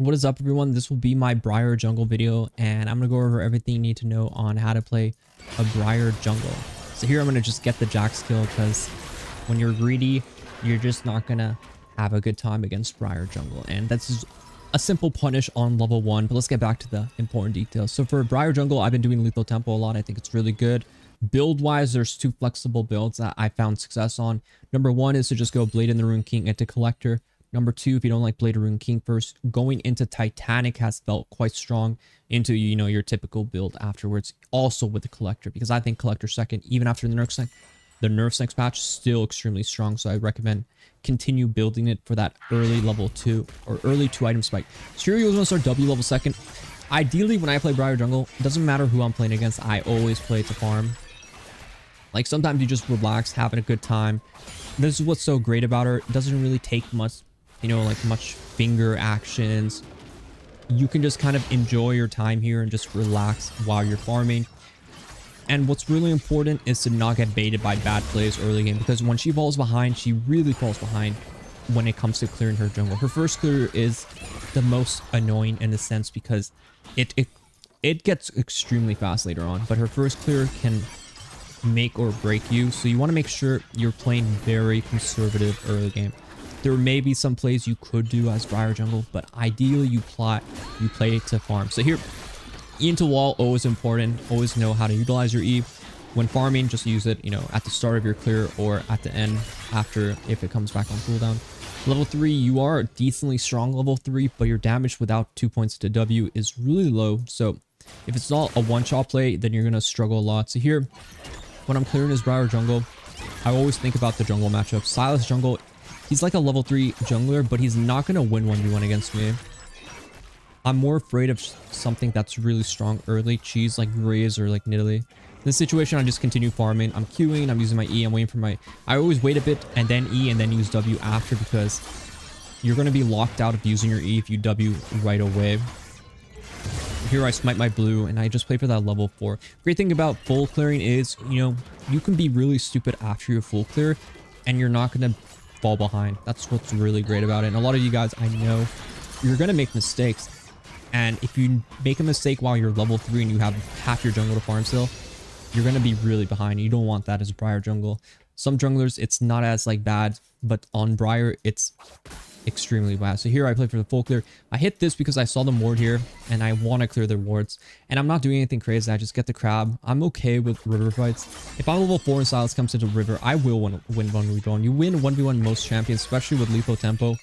What is up everyone? This will be my Briar Jungle video and I'm going to go over everything you need to know on how to play a Briar Jungle. So here I'm going to just get the Jax kill because when you're greedy, you're just not going to have a good time against Briar Jungle. And that's a simple punish on level 1, but let's get back to the important details. So for Briar Jungle, I've been doing Lethal Tempo a lot. I think it's really good. Build-wise, there's two flexible builds that I found success on. Number one is to just go Blade of the Ruined King into Collector. Number two, if you don't like Blade of Ruined King first, going into Titanic has felt quite strong into, you know, your typical build afterwards. Also with the Collector, because I think Collector second, even after the nerfs, the nerfs next patch, still extremely strong. So I recommend continue building it for that early level two or early two item spike. So you're going to start W level second. Ideally, when I play Briar Jungle, it doesn't matter who I'm playing against. I always play to farm. Like sometimes you just relax, having a good time. This is what's so great about her. It doesn't really take much you know, like much finger actions. You can just kind of enjoy your time here and just relax while you're farming. And what's really important is to not get baited by bad plays early game because when she falls behind, she really falls behind when it comes to clearing her jungle. Her first clear is the most annoying in the sense because it, it, it gets extremely fast later on, but her first clear can make or break you. So you want to make sure you're playing very conservative early game. There may be some plays you could do as Briar Jungle, but ideally you plot, you play to farm. So here, into wall, always important. Always know how to utilize your E. When farming, just use it, you know, at the start of your clear or at the end after if it comes back on cooldown. Level 3, you are decently strong level 3, but your damage without 2 points to W is really low. So if it's not a one-shot play, then you're going to struggle a lot. So here, when I'm clearing his Briar Jungle, I always think about the jungle matchup. Sylas jungle He's like a level 3 jungler, but he's not going to win 1v1 against me. I'm more afraid of something that's really strong early. Cheese like Graves or like Nidalee. In this situation, I just continue farming. I'm queuing. I'm using my E. I'm waiting for my... I always wait a bit and then E and then use W after because you're going to be locked out of using your E if you W right away. Here I smite my blue and I just play for that level 4. Great thing about full clearing is, you know, you can be really stupid after your full clear and you're not going to fall behind. That's what's really great about it. And a lot of you guys, I know you're going to make mistakes. And if you make a mistake while you're level 3 and you have half your jungle to farm still, you're going to be really behind. You don't want that as a Briar jungle. Some junglers, it's not as like bad, but on Briar, it's extremely bad. So here I play for the full clear. I hit this because I saw the ward here and I want to clear the wards. And I'm not doing anything crazy. I just get the crab. I'm okay with river fights. If I'm level 4 and Sylas comes into river, I will win, win 1v1. You win 1v1 most champions, especially with lethal tempo.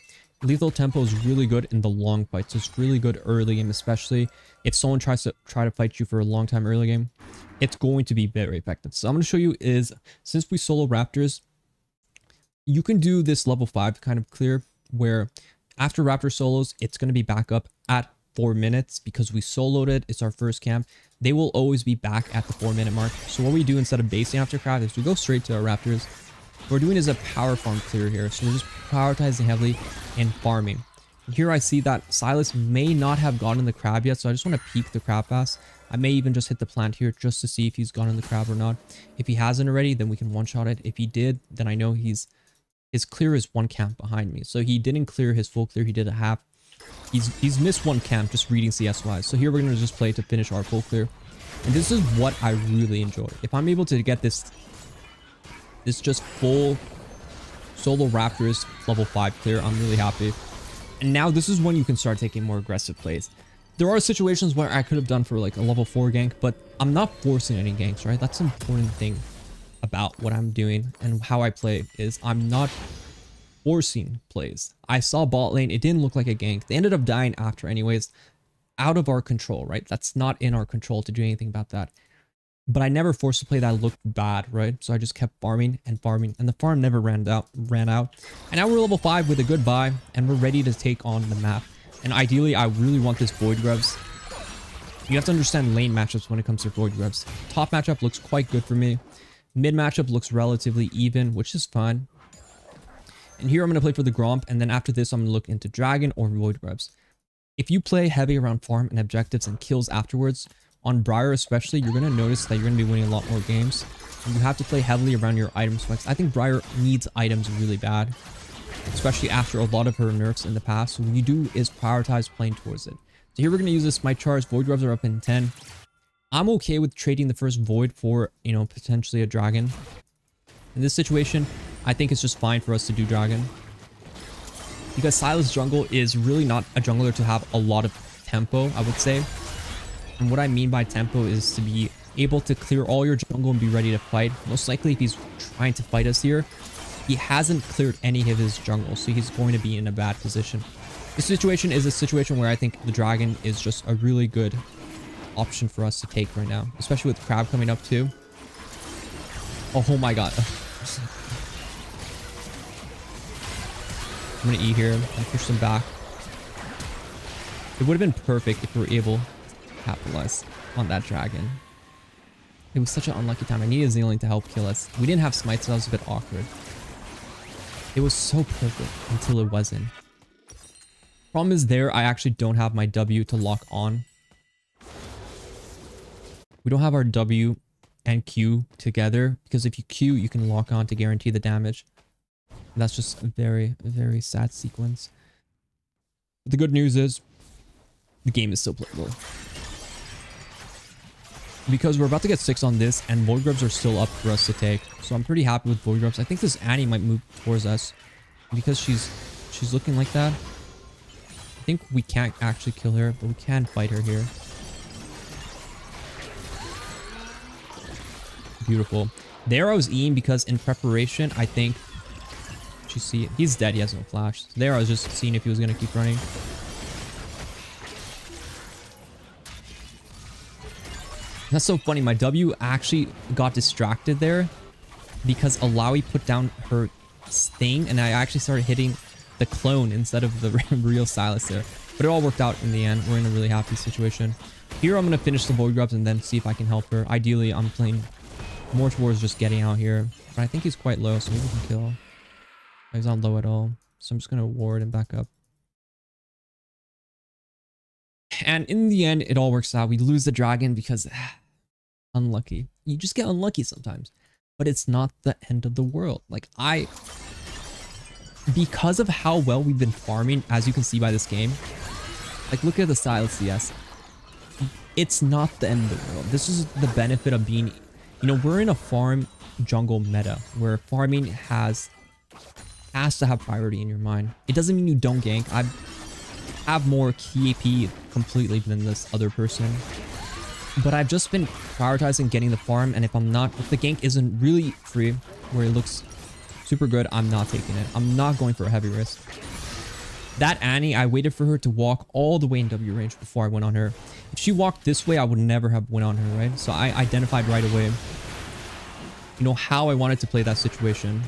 Lethal tempo is really good in the long fights. It's really good early game, especially if someone tries to try to fight you for a long time early game. It's going to be very effective. So I'm going to show you is, since we solo Raptors, you can do this level 5 kind of clear where after Raptor solos, it's going to be back up at four minutes because we soloed it. It's our first camp. They will always be back at the four minute mark. So what we do instead of basing after craft is we go straight to our Raptors. What we're doing is a power farm clear here. So we're just prioritizing heavily in farming. Here I see that Sylas may not have gotten the crab yet. So I just want to peek the crab fast. I may even just hit the plant here just to see if he's gotten the crab or not. If he hasn't already, then we can one-shot it. If he did, then I know he's his clear is one camp behind me. So he didn't clear his full clear. He did a half. He's he's missed one camp just reading CS wise. So here we're going to just play to finish our full clear. And this is what I really enjoy. If I'm able to get this this just full solo Raptors level 5 clear, I'm really happy. And now this is when you can start taking more aggressive plays. There are situations where I could have done for like a level 4 gank, but I'm not forcing any ganks, right? That's an important thing about what I'm doing and how I play is I'm not forcing plays. I saw bot lane, it didn't look like a gank. They ended up dying after anyways. Out of our control, right? That's not in our control to do anything about that. But I never forced a play that looked bad, right? So I just kept farming and farming and the farm never ran out ran out. And now we're level 5 with a good buy and we're ready to take on the map. And ideally I really want this Void Grubs. You have to understand lane matchups when it comes to Void Grubs. Top matchup looks quite good for me. Mid matchup looks relatively even, which is fine. And here I'm going to play for the Gromp, and then after this I'm going to look into Dragon or Void Grubs. If you play heavy around farm and objectives and kills afterwards, on Briar especially, you're going to notice that you're going to be winning a lot more games. And you have to play heavily around your item specs. I think Briar needs items really bad. especially after a lot of her nerfs in the past. So what you do is prioritize playing towards it. So here we're going to use this Smite Charge. Void Grubs are up in 10. I'm okay with trading the first Void for, you know, potentially a Dragon. In this situation, I think it's just fine for us to do Dragon. Because Sylas Jungle is really not a jungler to have a lot of tempo, I would say. And what I mean by tempo is to be able to clear all your jungle and be ready to fight. Most likely if he's trying to fight us here, he hasn't cleared any of his jungle, so he's going to be in a bad position. This situation is a situation where I think the dragon is just a really good option for us to take right now, especially with crab coming up too. Oh, oh my god. I'm gonna E here and push them back. It would have been perfect if we were able to capitalize on that dragon. It was such an unlucky time. I needed Zilean to help kill us. We didn't have smite, so that was a bit awkward. It was so perfect until it wasn't. Problem is there, I actually don't have my W to lock on. We don't have our W and Q together because if you Q, you can lock on to guarantee the damage. That's just a very, very sad sequence. But the good news is the game is still playable. Because we're about to get six on this and Void Grubs are still up for us to take. So I'm pretty happy with Void Grubs. I think this Annie might move towards us because she's she's looking like that. I think we can't actually kill her, but we can fight her here. Beautiful. There I was Eing because in preparation, I think you see He's dead. He has no flash. There I was just seeing if he was going to keep running. That's so funny. My W actually got distracted there because Illaoi put down her thing and I actually started hitting the clone instead of the real Sylas there. But it all worked out in the end. We're in a really happy situation. Here I'm going to finish the Void Grubs and then see if I can help her. Ideally, I'm playing more is just getting out here. But I think he's quite low, so maybe we can kill. He's not low at all. So I'm just going to ward and back up. And in the end, it all works out. We lose the dragon because unlucky. You just get unlucky sometimes. But it's not the end of the world. Like I, because of how well we've been farming, as you can see by this game, like look at the Sylas CS. It's not the end of the world. This is the benefit of being, you know, we're in a farm jungle meta where farming has has to have priority in your mind. It doesn't mean you don't gank. I have more key completely than this other person. But I've just been prioritizing getting the farm, and if I'm not, if the gank isn't really free, where it looks super good, I'm not taking it. I'm not going for a heavy risk. That Annie, I waited for her to walk all the way in W range before I went on her. If she walked this way, I would never have went on her, right? So I identified right away, you know, how I wanted to play that situation.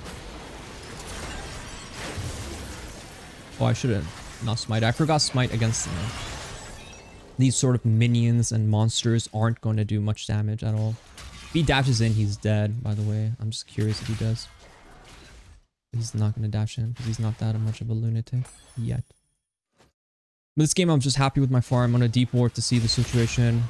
Oh, I should have not smite. I forgot smite against know, these sort of minions and monsters aren't going to do much damage at all. If he dashes in, he's dead, by the way. I'm just curious if he does. He's not going to dash in because he's not that much of a lunatic yet. But this game, I'm just happy with my farm. On a deep ward to see the situation.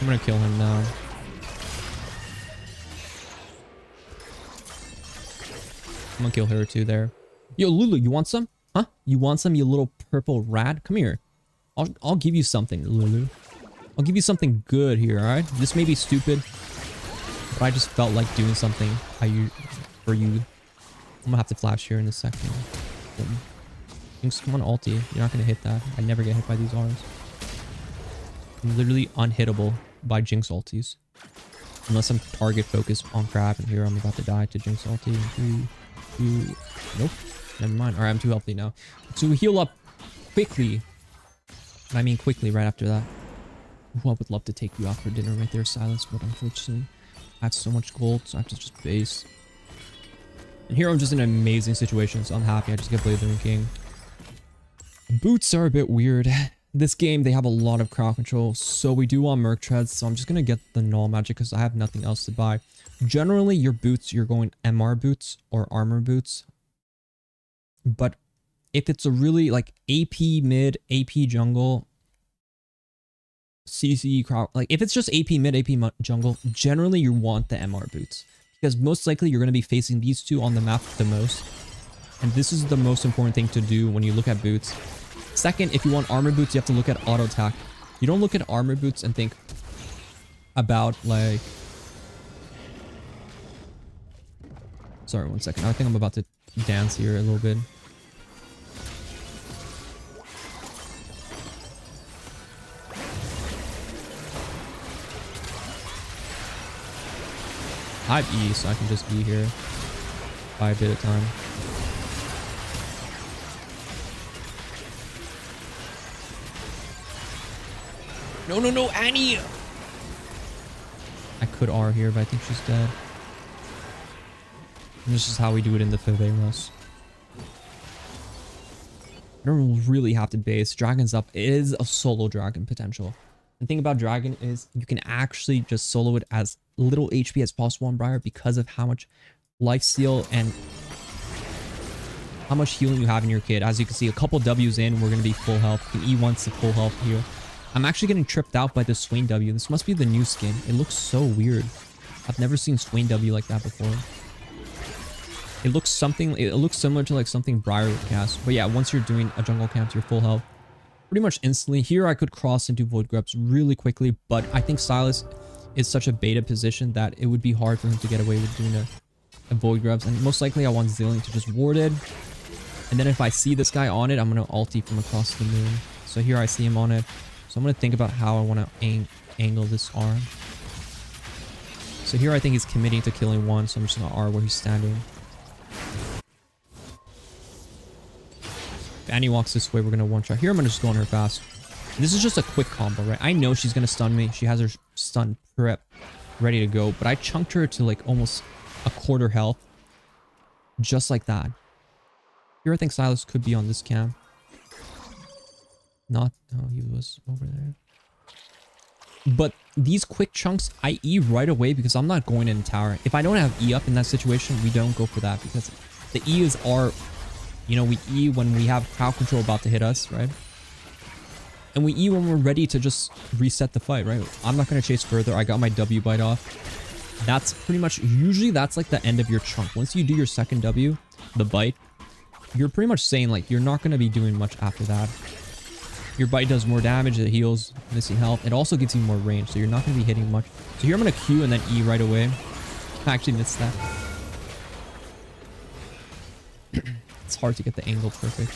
I'm gonna kill him now. I'm gonna kill her too there. Yo, Lulu, you want some? Huh? You want some, you little purple rat? Come here. I'll, I'll give you something, Lulu. I'll give you something good here, alright? This may be stupid, but I just felt like doing something for you. I'm gonna have to flash here in a second. Come on, ulti. You're not gonna hit that. I never get hit by these R's. I'm literally unhittable by Jinx ultis. Unless I'm target focused on crab and here I'm about to die to Jinx ulti. Three, two, nope. Never mind. Alright, I'm too healthy now. So we heal up quickly. I mean quickly right after that. Ooh, I would love to take you out for dinner right there, Sylas, but unfortunately I have so much gold, so I have to just base. And here I'm just in an amazing situation, so I'm happy I just get the King. Boots are a bit weird. This game, they have a lot of crowd control, so we do want Merc Treads, so I'm just going to get the Null Magic because I have nothing else to buy. Generally, your boots, you're going MR boots or armor boots. But if it's a really like AP mid, AP jungle, CC crowd, like if it's just AP mid, AP jungle, generally you want the MR boots because most likely you're going to be facing these two on the map the most. And this is the most important thing to do when you look at boots. Second, if you want armor boots, you have to look at auto attack. You don't look at armor boots and think about like... Sorry, one second. I think I'm about to dance here a little bit. I have E, so I can just be here by a bit of time. No, no, no, Annie! I could R here, but I think she's dead. And this is how we do it in the Favelas. I don't really have to base. Dragon's up it is a solo dragon potential. The thing about dragon is you can actually just solo it as little HP as possible on Briar because of how much life steal and how much healing you have in your kit. As you can see, a couple W's in, we're going to be full health. Can E wants to full health here. I'm actually getting tripped out by the Swain W. This must be the new skin. It looks so weird. I've never seen Swain W like that before. It looks something, it looks similar to like something Briar would cast. But yeah, once you're doing a jungle camp to your full health, pretty much instantly. Here I could cross into Void Grubs really quickly, but I think Sylas is such a beta position that it would be hard for him to get away with doing a, a Void Grubs. And most likely I want Zilean to just ward it. And then if I see this guy on it, I'm going to ulti from across the moon. So here I see him on it. So I'm going to think about how I want to ang angle this arm. So here I think he's committing to killing one, so I'm just going to R where he's standing. If Annie walks this way, we're going to one-shot. Here I'm going to just go on her fast. This is just a quick combo, right? I know she's going to stun me. She has her stun prep ready to go, but I chunked her to like almost a quarter health. Just like that. Here I think Sylas could be on this cam. Not, oh, he was over there. But these quick chunks, I E right away because I'm not going in tower. If I don't have E up in that situation, we don't go for that because the E is our, you know, we E when we have crowd control about to hit us, right? And we E when we're ready to just reset the fight, right? I'm not going to chase further. I got my W bite off. That's pretty much, usually that's like the end of your chunk. Once you do your second W, the bite, you're pretty much saying like you're not going to be doing much after that. Your bite does more damage, it heals missing health. It also gives you more range, so you're not going to be hitting much. So here I'm going to Q and then E right away. I actually missed that. it's hard to get the angle perfect.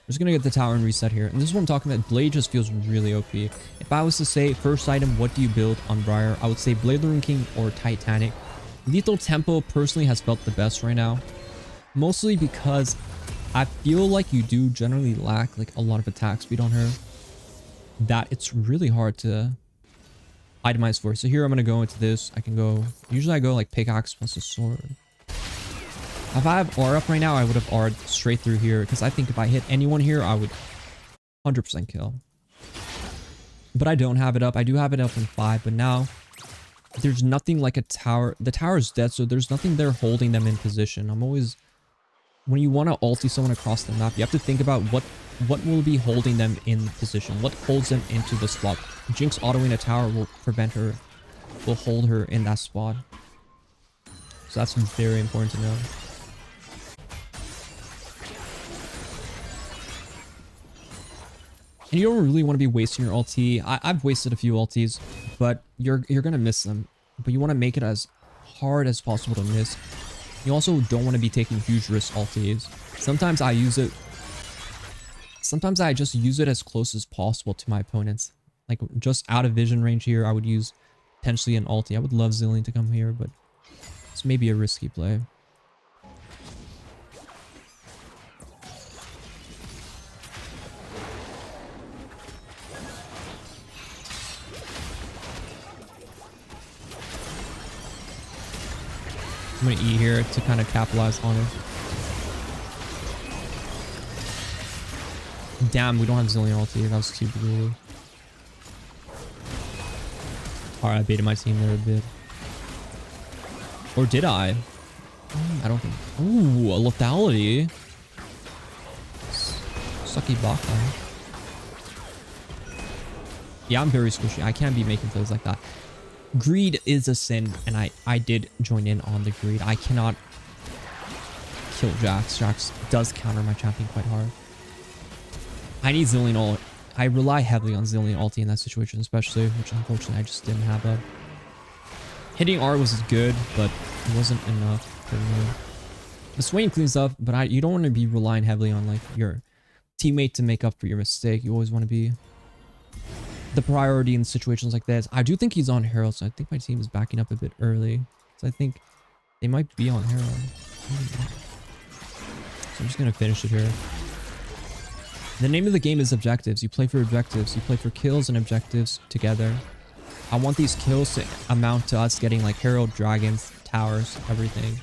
I'm just to get the tower and reset here. And this is what I'm talking about. Blade just feels really OP. If I was to say first item, what do you build on Briar? I would say Blade Ruined King or Titanic. Lethal Tempo personally has felt the best right now. Mostly because I feel like you do generally lack like a lot of attack speed on her. That it's really hard to itemize for. So here I'm going to go into this. I can go, usually I go like pickaxe plus a sword. If I have R up right now, I would have R straight through here because I think if I hit anyone here, I would 100% kill. But I don't have it up. I do have it up in 5, but now there's nothing like a tower. The tower is dead, so there's nothing there holding them in position. I'm always when you want to ulti someone across the map, you have to think about what what will be holding them in position. What holds them into the spot. Jinx autoing a tower will prevent her, will hold her in that spot. So that's very important to know. And you don't really want to be wasting your ulti. I, have wasted a few ultis, but you're you're gonna miss them. But you want to make it as hard as possible to miss. You also don't want to be taking huge risk ultis. Sometimes I use it... Sometimes I just use it as close as possible to my opponents. Like, just out of vision range here, I would use potentially an ulti. I would love Zilean to come here, but it's maybe a risky play. I'm going to E here to kind of capitalize on it. Damn, we don't have Zilean ulti. That was super greedy. Alright, I baited my team there a bit. Or did I? I don't think. Ooh, a lethality. Sucky Baka. Yeah, I'm very squishy. I can't be making plays like that. Greed is a sin, and I, I did join in on the greed. I cannot kill Jax. Jax does counter my champion quite hard. I need Zilean ult. I rely heavily on Zilean ulti in that situation, especially, which unfortunately I just didn't have that. Hitting R was good, but it wasn't enough for me. The Swain cleans up, but I you don't want to be relying heavily on like your teammate to make up for your mistake. You always want to be the priority in situations like this. I do think he's on Herald, so I think my team is backing up a bit early. So I think they might be on Herald. So I'm just going to finish it here. The name of the game is objectives. You play for objectives. You play for kills and objectives together. I want these kills to amount to us getting like Herald, Dragons, Towers, everything.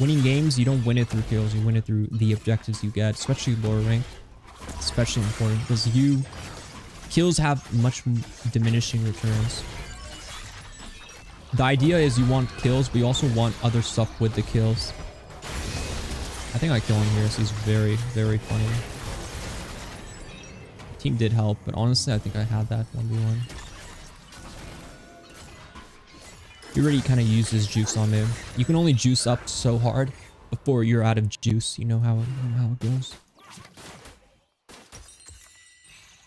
Winning games, you don't win it through kills. You win it through the objectives you get, especially lower rank. Especially important because you kills have much diminishing returns. The idea is you want kills, but you also want other stuff with the kills. I think I kill him here, he's very, very funny. Team did help, but honestly, I think I had that 1v1. He already kind of used his juice on me. You can only juice up so hard before you're out of juice. You know how, you know how it goes.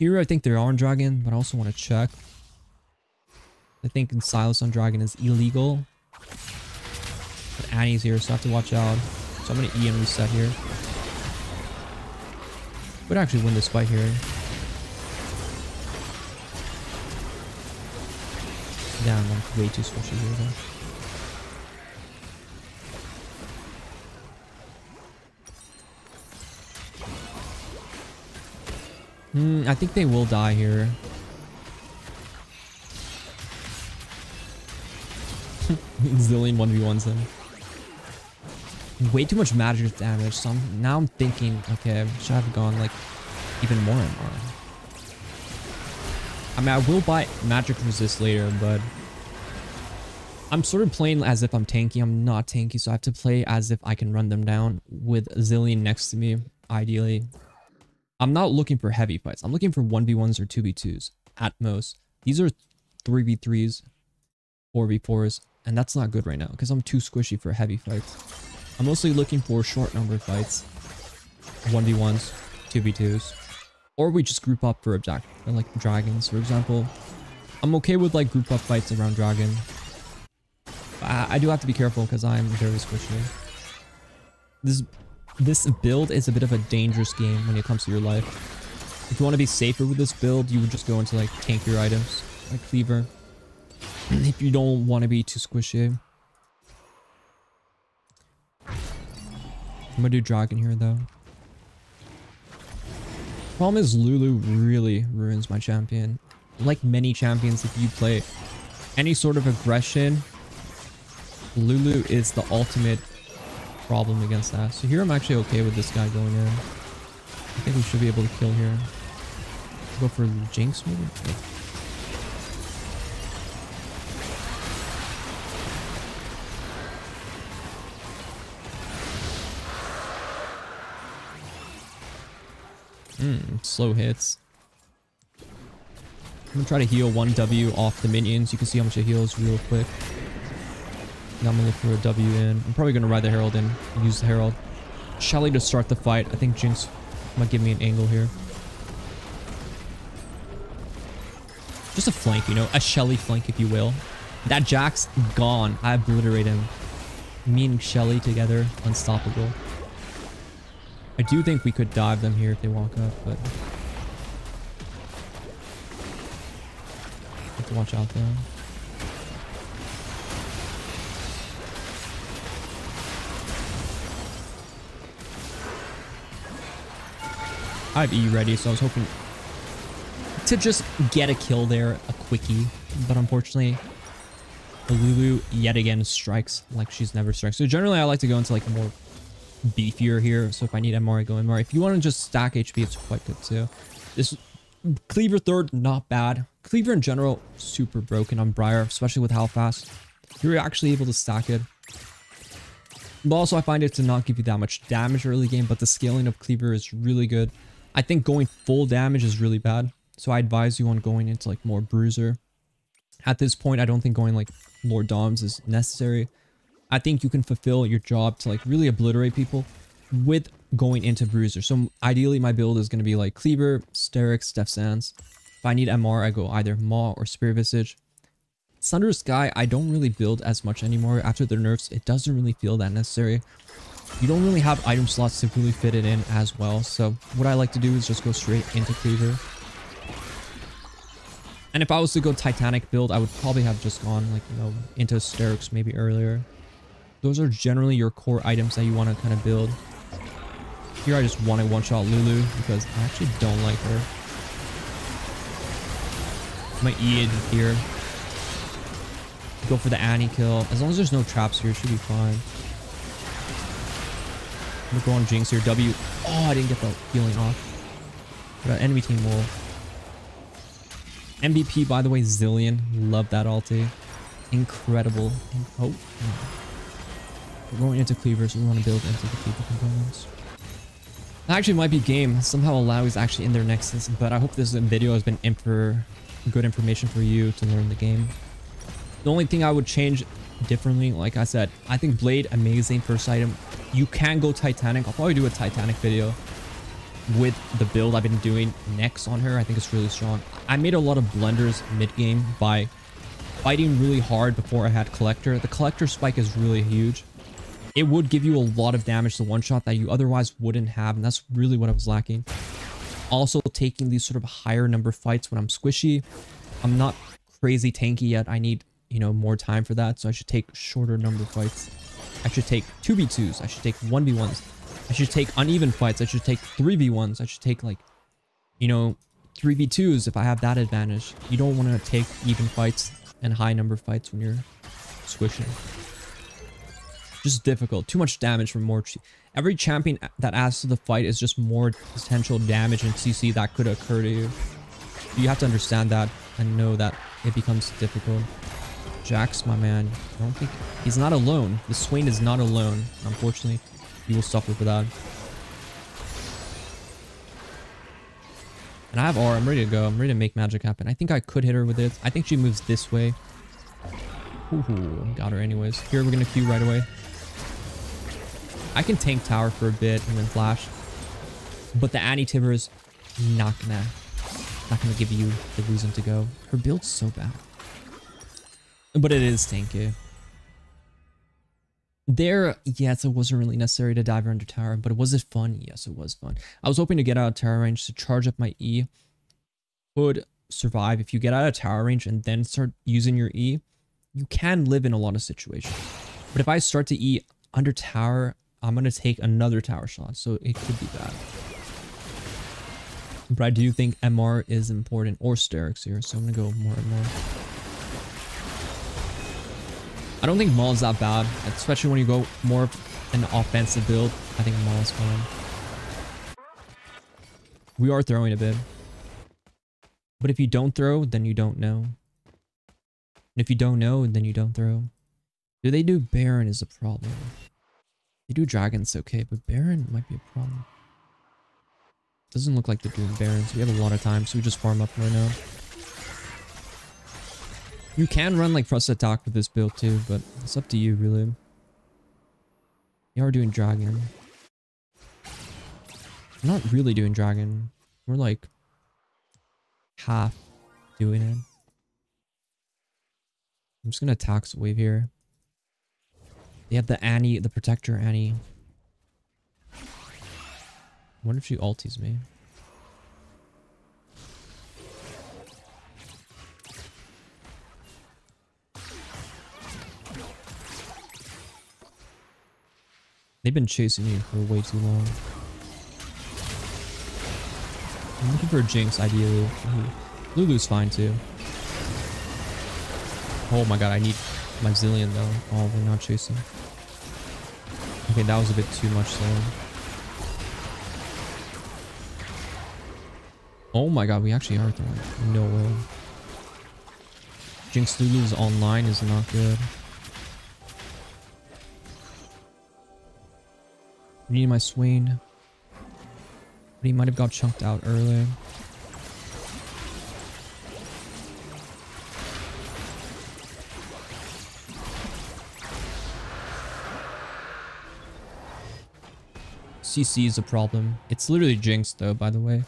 Here, I think they're on Dragon, but I also want to check. I think in Sylas on Dragon is illegal. But Annie's here, so I have to watch out. So I'm going to E and reset here. Would actually win this fight here. Damn, I'm way too squishy here though. Hmm, I think they will die here. Zilean 1v1s him. Way too much magic damage, so I'm, now I'm thinking, okay, should I have gone like even more MR? I mean, I will buy magic resist later, but I'm sort of playing as if I'm tanky. I'm not tanky, so I have to play as if I can run them down with Zilean next to me, ideally. I'm not looking for heavy fights. I'm looking for 1v1s or 2v2s at most. These are 3v3s, 4v4s, and that's not good right now because I'm too squishy for heavy fights. I'm mostly looking for short number fights, 1v1s, 2v2s, or we just group up for object, like dragons, for example. I'm okay with like group up fights around dragon. I, I do have to be careful because I'm very squishy. This this build is a bit of a dangerous game when it comes to your life. If you want to be safer with this build, you would just go into like tankier items, like Cleaver. if you don't want to be too squishy. I'm gonna do Dragon here though. Problem is Lulu really ruins my champion. Like many champions, if you play any sort of aggression, Lulu is the ultimate problem against that. So here I'm actually okay with this guy going in. I think we should be able to kill here. Go for Jinx maybe? Hmm, slow hits. I'm gonna try to heal one W off the minions. You can see how much it heals real quick. Now I'm gonna look for a W in. I'm probably gonna ride the Herald in and use the Herald. Shelly to start the fight. I think Jinx might give me an angle here. Just a flank, you know, a Shelly flank, if you will. That Jax gone. I obliterate him. Me and Shelly together, unstoppable. I do think we could dive them here if they walk up, but have to watch out though. I have E ready, so I was hoping to just get a kill there, a quickie. But unfortunately, Lulu yet again strikes like she's never struck. So generally, I like to go into like more beefier here. So if I need MR, I go MR. If you want to just stack HP, it's quite good too. This Cleaver third, not bad. Cleaver in general, super broken on Briar, especially with how fast you're actually able to stack it. But also I find it to not give you that much damage early game, but the scaling of Cleaver is really good. I think going full damage is really bad. So I advise you on going into like more Bruiser. At this point, I don't think going like Lord Doms is necessary. I think you can fulfill your job to like really obliterate people with going into Bruiser. So ideally my build is going to be like Cleaver, Sterak's, Death's Dance. If I need MR, I go either Maw or Spirit Visage. Sunder Sky, I don't really build as much anymore. After the nerfs, it doesn't really feel that necessary. You don't really have item slots to really fit it in as well. So what I like to do is just go straight into Cleaver. And if I was to go Titanic build, I would probably have just gone like, you know, into Sterak's maybe earlier. Those are generally your core items that you want to kind of build. Here I just want to one-shot Lulu because I actually don't like her. My E here. Go for the Annie kill. As long as there's no traps here, should be fine. I'm gonna go on Jinx here. W. Oh, I didn't get the healing off. Got uh, enemy team wolf. MVP, by the way, Zilean. Love that ulti. Incredible. Oh. We're going into cleavers. We want to build into the cleaver components. That actually might be game. Somehow Illaoi is actually in their Nexus, but I hope this video has been info good information for you to learn the game. The only thing I would change differently, like I said, I think Blade, amazing first item. You can go Titanic. I'll probably do a Titanic video with the build I've been doing next on her. I think it's really strong. I made a lot of blunders mid-game by fighting really hard before I had Collector. The Collector spike is really huge. It would give you a lot of damage to one-shot that you otherwise wouldn't have, and that's really what I was lacking. Also, taking these sort of higher number fights when I'm squishy. I'm not crazy tanky yet. I need, you know, more time for that, so I should take shorter number fights. I should take 2v2s. I should take 1v1s. I should take uneven fights. I should take 3v1s. I should take like, you know, 3v2s if I have that advantage. You don't want to take even fights and high number fights when you're squishing. Just difficult. Too much damage from more... Every champion that adds to the fight is just more potential damage and CC that could occur to you. You have to understand that and know that it becomes difficult. Jax, my man, I don't think... He's not alone. The Swain is not alone, unfortunately. he will suffer for that. And I have R. I'm ready to go. I'm ready to make magic happen. I think I could hit her with it. I think she moves this way. Ooh, got her anyways. Here, we're going to Q right away. I can tank tower for a bit and then flash. But the Annie Tibber is not gonna, not gonna give you the reason to go. Her build's so bad. But it is tanky. There, yes, it wasn't really necessary to dive under tower, but it was it fun? Yes, it was fun. I was hoping to get out of tower range to charge up my E. Would survive. If you get out of tower range and then start using your E, you can live in a lot of situations. But if I start to E under tower, I'm going to take another tower shot, so it could be bad. But I do think MR is important, or Sterak's here, so I'm going to go more and more. I don't think Maw is that bad, especially when you go more of an offensive build. I think Maw is fine. We are throwing a bit. But if you don't throw, then you don't know. And if you don't know, then you don't throw. Do they do Baron is a problem. They do Dragons okay, but Baron might be a problem. Doesn't look like they're doing Barons. We have a lot of time, so we just farm up right now. You can run like Thrust Attack with this build too, but it's up to you really. You are doing Dragon. I'm not really doing Dragon. We're like half doing it. I'm just gonna tax wave here. They have the Annie, the Protector Annie. I wonder if she ulties me. They've been chasing me for way too long. I'm looking for a Jinx, ideally. Lulu's fine, too. Oh my god, I need my Zilean, though. Oh, we're not chasing. Okay, that was a bit too much, though. Oh my god, we actually are throwing. No way. Jinx Lulu's online is not good. Need my Swain. But he might have got chunked out early. CC is a problem. It's literally Jinx though, by the way.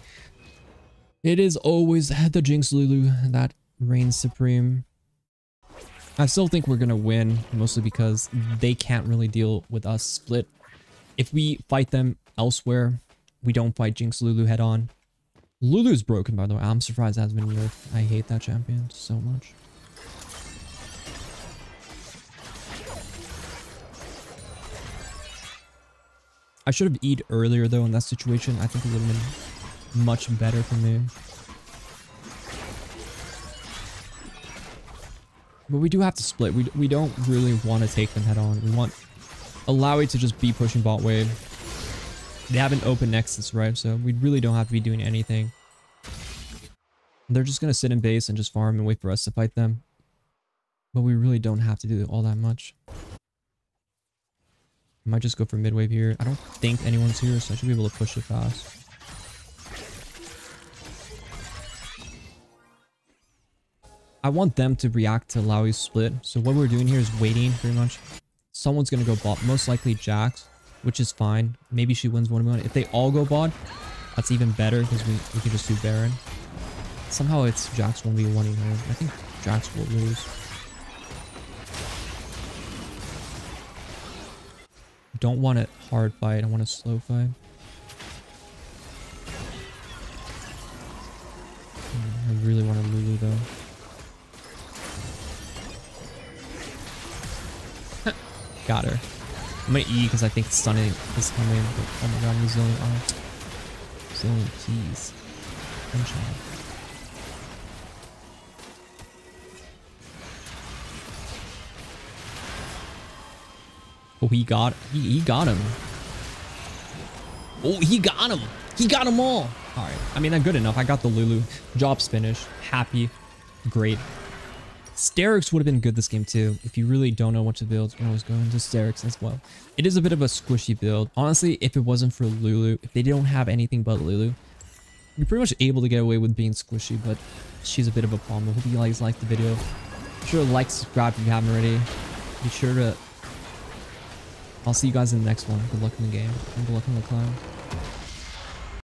It is always the Jinx Lulu that reigns supreme. I still think we're gonna win, mostly because they can't really deal with us split. If we fight them elsewhere, we don't fight Jinx Lulu head on. Lulu's broken, by the way. I'm surprised it hasn't been. I hate that champion so much. I should have eat earlier though in that situation. I think it would have been much better for me. But we do have to split. We, we don't really want to take them head on. We want Illaoi to just be pushing bot wave. They have an open Nexus, right? So we really don't have to be doing anything. They're just going to sit in base and just farm and wait for us to fight them. But we really don't have to do all that much. I might just go for mid wave here. I don't think anyone's here, so I should be able to push it fast. I want them to react to Illaoi's split. So what we're doing here is waiting pretty much. Someone's going to go bot, most likely Jax, which is fine. Maybe she wins 1v1. If they all go bot, that's even better because we, we can just do Baron. Somehow it's Jax 1v1 here. I think Jax will lose. don't want a hard fight. I want a slow fight. Hmm, I really want a Lulu though. Got her. I'm gonna E because I think stunning is coming. But, oh my god. Oh. Resilient. Sunshine. Oh, he got he, he got him. Oh, he got him. He got them all. All right. I mean, I'm good enough. I got the Lulu. Job's finished. Happy. Great. Sterak's would have been good this game too. If you really don't know what to build, you can always go into Sterak's as well. It is a bit of a squishy build. Honestly, if it wasn't for Lulu, if they don't have anything but Lulu, you're pretty much able to get away with being squishy, but she's a bit of a problem. Hope you guys liked the video. Be sure to like, subscribe if you haven't already. Be sure to I'll see you guys in the next one. Good luck in the game and good luck on the climb.